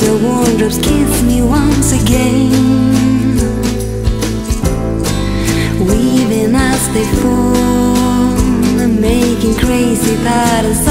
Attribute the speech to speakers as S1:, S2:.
S1: the wardrobes kiss me once again. Weaving as they fall Making crazy patterns.